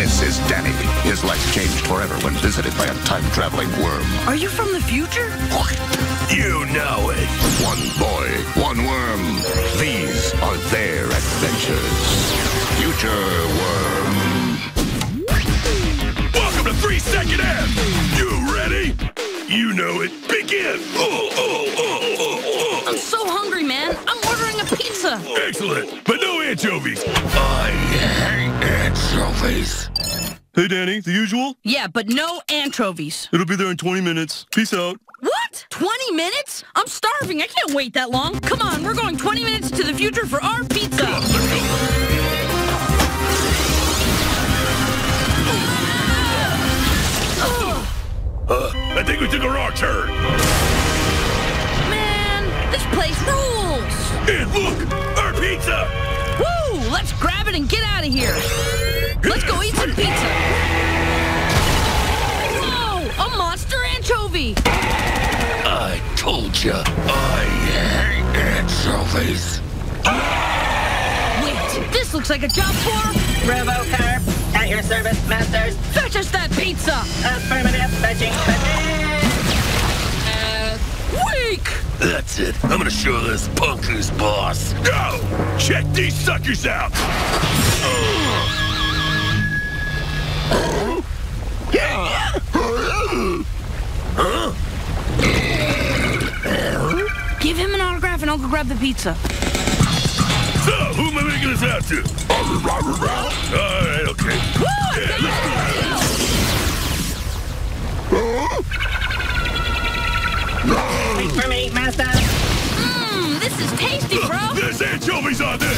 This is Danny. His life changed forever when visited by a time-traveling worm. Are you from the future? You know it. One boy, one worm. These are their adventures. Future Worm. Welcome to Three Second F. You ready? You know it. Begin. Oh, oh, oh, oh, oh. I'm so hungry, man. I'm ordering a pizza. Excellent, but no anchovies. I hate anchovies. Hey, Danny, the usual? Yeah, but no anchovies. It'll be there in 20 minutes. Peace out. What? 20 minutes? I'm starving. I can't wait that long. Come on, we're going 20 minutes to the future for our pizza. Uh, I think we took a wrong turn. Man, this place rules. And look, our pizza. Woo! Let's grab you. I hate anchovies. Wait, this looks like a job for... RoboCar, at your service, masters. Fetch us that pizza! Affirmative, fetching, Weak! That's it. I'm gonna show this punk who's boss. Go! Check these suckers out. Oh. Huh? wife and uncle grab the pizza. So, who am I making this out to? All right, okay. Woo, yeah. Wait for me, master. Mmm, this is tasty, bro. There's anchovies on this.